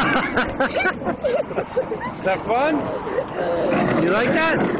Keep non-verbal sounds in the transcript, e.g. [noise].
[laughs] Is that fun? You like that?